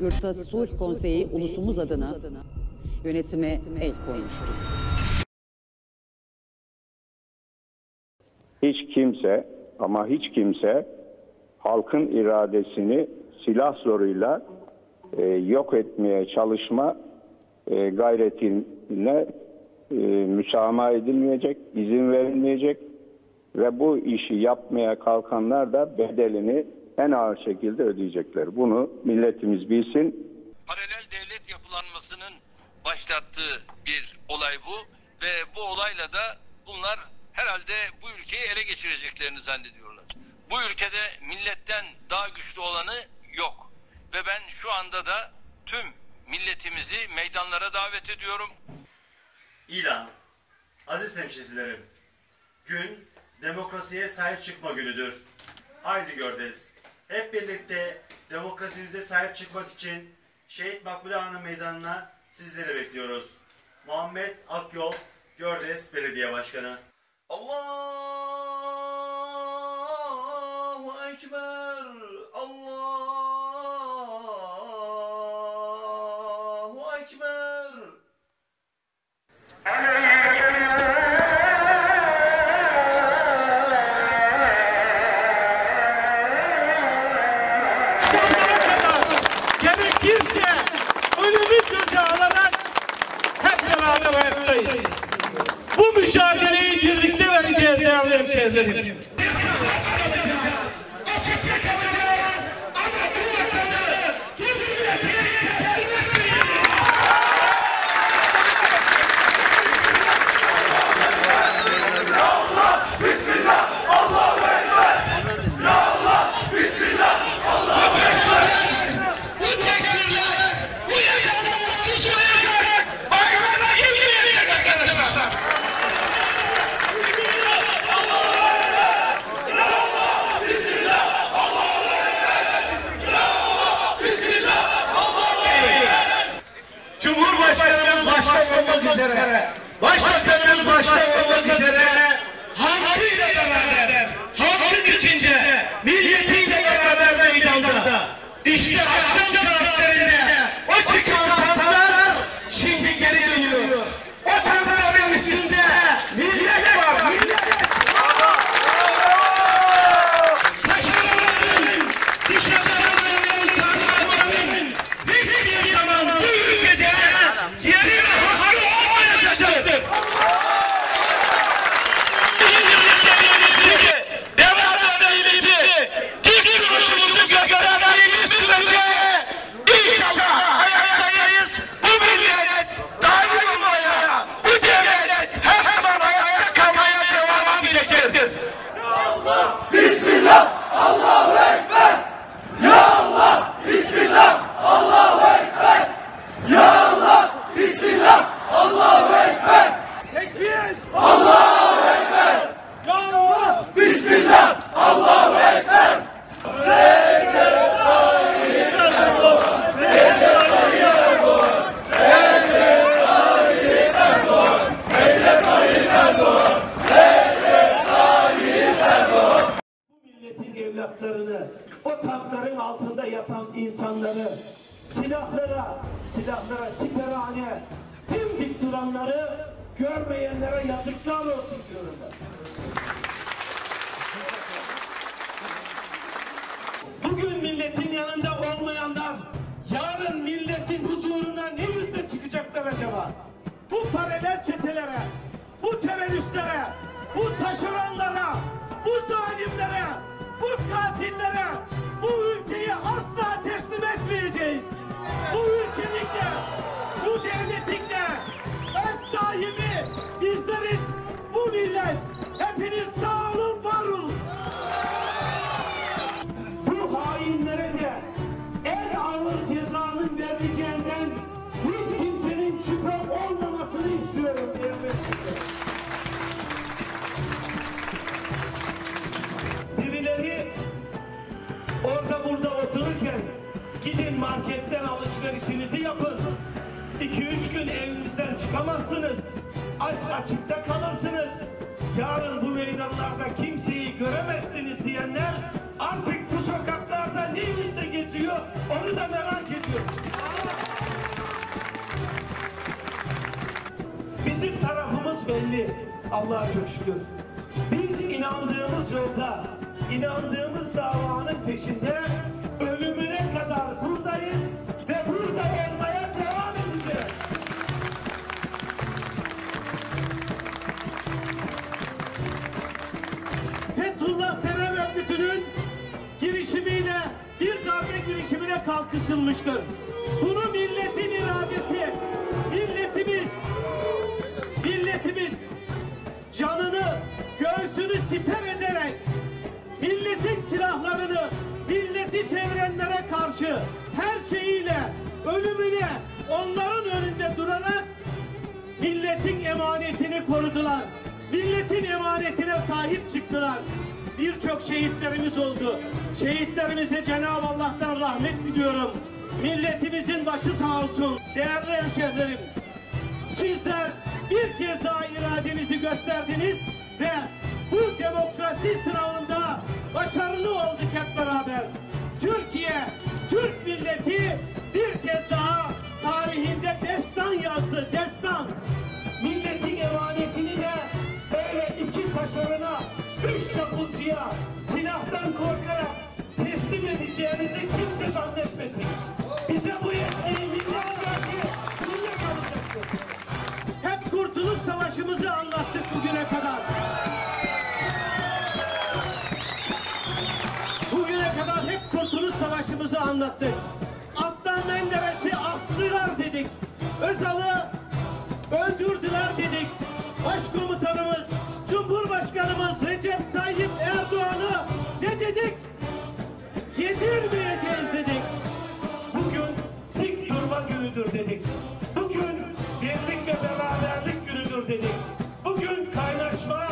Yurtta Sulh Konseyi ulusumuz adına yönetime el koymuştur. Hiç kimse ama hiç kimse halkın iradesini silah zoruyla e, yok etmeye çalışma e, gayretine e, müsamaha edilmeyecek, izin verilmeyecek ve bu işi yapmaya kalkanlar da bedelini en ağır şekilde ödeyecekler. Bunu milletimiz bilsin. paralel devlet yapılanmasının başlattığı bir olay bu ve bu olayla da bunlar herhalde bu ülkeyi ele geçireceklerini zannediyorlar. Bu ülkede milletten daha güçlü olanı yok ve ben şu anda da tüm milletimizi meydanlara davet ediyorum. İlan. Aziz hemşehrilerim, gün demokrasiye sahip çıkma günüdür. Haydi Gördes, hep birlikte demokrasimize sahip çıkmak için Şehit Makbule Hanım Meydanı'na sizleri bekliyoruz. Muhammed Akyol, Gördes Belediye Başkanı. 啊！Değerli কিসের evlatlarını, o tankların altında yatan insanları, silahlara, silahlara siperhane, dimdik duranları görmeyenlere yazıklar olsun diyorum ben. Bugün milletin yanında olmayanlar, yarın milletin huzuruna ne yüzle çıkacaklar acaba? Bu paralel çetelere, bu teröristlere, bu taşeronlara, bu zalimlere, bu katillere, bu ülkeyi asla teslim etmeyeceğiz. Bu ülkenin de, bu devletin de öz sahibi bizleriz. Bu millet. Hepiniz sağ olun, var olun. Bu hainlere de en ağır cezanın verileceğinden hiç kimsenin şüphe olmamasını çıkamazsınız. Aç açıkta kalırsınız. Yarın bu meydanlarda kimseyi göremezsiniz diyenler artık bu sokaklarda ne yüzle geziyor onu da merak ediyorum. Bizim tarafımız belli. Allah'a çok şükür. Biz inandığımız yolda, inandığımız davanın peşinde ölümüne kadar buradayız girişimine kalkışılmıştır. Bunu milletin iradesi, milletimiz, milletimiz canını, göğsünü siper ederek milletin silahlarını milleti çevirenlere karşı her şeyiyle ölümüne onların önünde durarak milletin emanetini korudular. Milletin emanetine sahip çıktılar. Birçok şehitlerimiz oldu. Şehitlerimize Cenab-ı Allah'tan rahmet diliyorum. Milletimizin başı sağ olsun. Değerli hemşehrilerim, sizler bir kez daha iradenizi gösterdiniz ve bu demokrasi sınavında başarılı olduk hep beraber. Türkiye, Türk milleti çapulcuya silahtan korkarak teslim edeceğinizi kimse zannetmesin. Bize bu yetkiyi verdi, millet alacaktır. Hep Kurtuluş Savaşımızı anlattık bugüne kadar. Bugüne kadar hep Kurtuluş Savaşımızı anlattık. Adnan Menderes'i astılar dedik. Özal'ı öldürdüler dedik. Başkomutanımız, Cumhurbaşkanımız Recep Tayyip Erdoğan'ı ne dedik? Yedirmeyeceğiz dedik. Bugün dik durma günüdür dedik. Bugün birlik ve beraberlik günüdür dedik. Bugün kaynaşma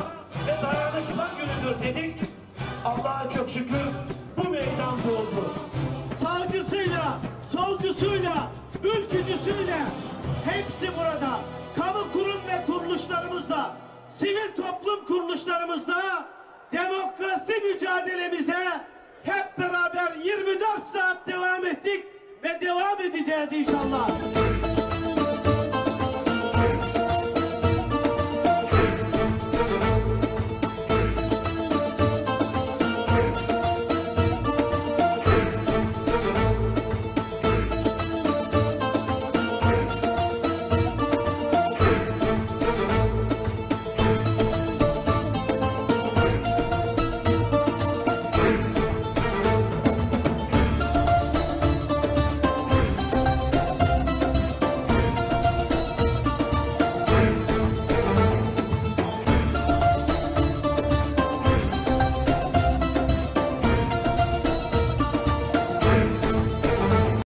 ve dayanışma günüdür dedik. Allah'a çok şükür bu meydan doldu. Sağcısıyla, solcusuyla, ülkücüsüyle hepsi burada. Kamu kurum ve kuruluşlarımızla, sivil toplum kuruluşlarımızla demokrasi mücadelemize hep beraber 24 saat devam ettik ve devam edeceğiz inşallah.